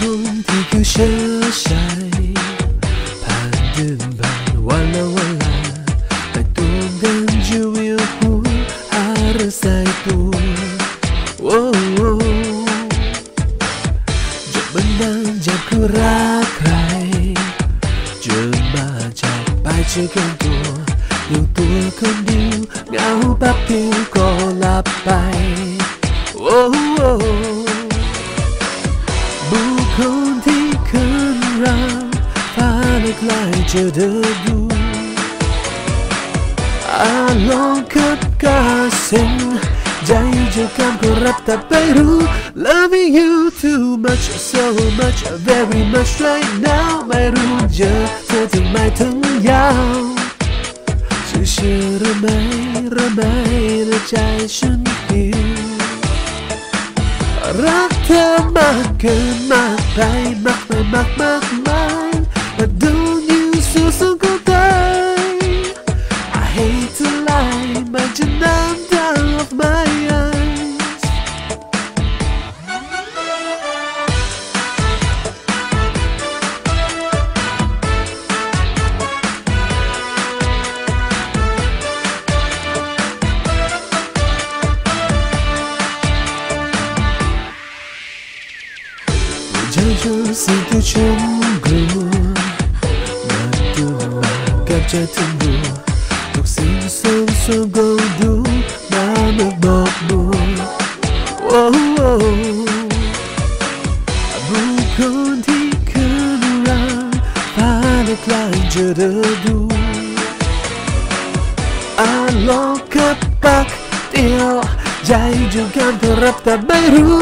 คนที่คือเชื้อชายผ่านเดือนผ่านวันและเวลาแต่ตัวเดินจะเวียนหัวหาเรื่องใส่ตัวโอ้โอ้จะบันดาลจะคือรักใครเจอมาจากไปเจอกันตัวอยู่ตัวคนเดียวเหงาแป๊บเดียวก็หลับไปโอ้ ำก็รับแต่ไม่รู้ Loving you too much so much very much right now ไม่รู้จะเธอทำไมถึงยาวเชื่อเชื่อหรือไม่หรือไม่ในใจฉันหิว รักเธอมากเกินมากไปมากไปมากมาก hate to lie Imagine I'm down of my eyes Giờ sự tôi trong gương Mà tôi mà cảm trái thương buồn. มาตัวมากับใจทั้งหัวทุกสิ่งส่งส่งก็ดูมาไม่บอกมัวโอ้โอ้บุคคลที่คืนรักฟ้าและกลางจะเดินดู อาลองกับปักเดียวใจจะการเธอรับแต่ไม่รู้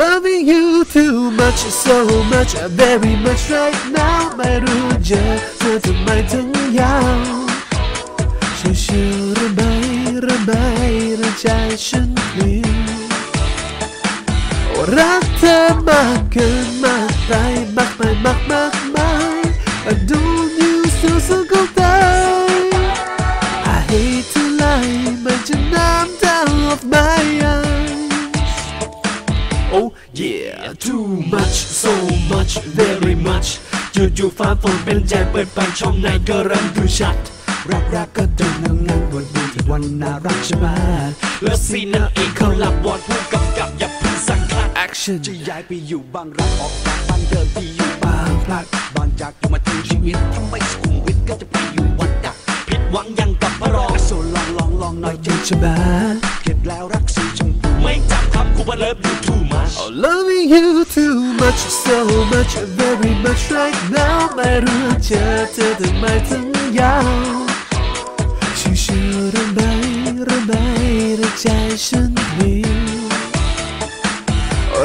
Loving you too much so much very much right now ไม่รู้จะเธอทำไมถึงยา ฉันพลีรักเธอมากเกินมากไปมากไปมากมากมาย I don't you so so go die I hate to lie มันจะน้ำตา of my eyes Oh yeah too much so much very much จู่ๆฟ้าฝนเป็นใจเปิดไฟช่องในก็ริ่มดูชัด รักรักก็เดินเงาเงาบนดูที่วันน่ารักใช่ไหมแล้วซีนางเอกเขาหลับวอนผู้กำกับอย่าเพิ่งสั่งคลัด action จะย้ายไปอยู่บางรักออกจากบ้านเดิมที่อยู่บางพลัดบางจากอยู่มาทั้งชีวิตทำไมสุขุมวิทก็จะไปอยู่วัดดักผิดหวังยังกับพระรองโซลองลองลองหน่อยจะใช่ไหมเก็บแล้วรักสีชมพูไม่จำคำคูบาเลิฟอยู่ too much Oh, loving you too much, so much, very much right now ไม่รู้จะเธอทำไมถึงยาวชื่อชื่อห รือไม่หรือไม่ในใจฉันวิว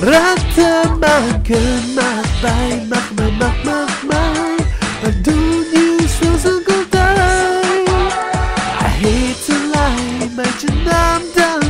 รักเธอมากเกินมากไปมากมากมากมากมาย But don't you so so go die I hate to lie ไม่จะน้ำตา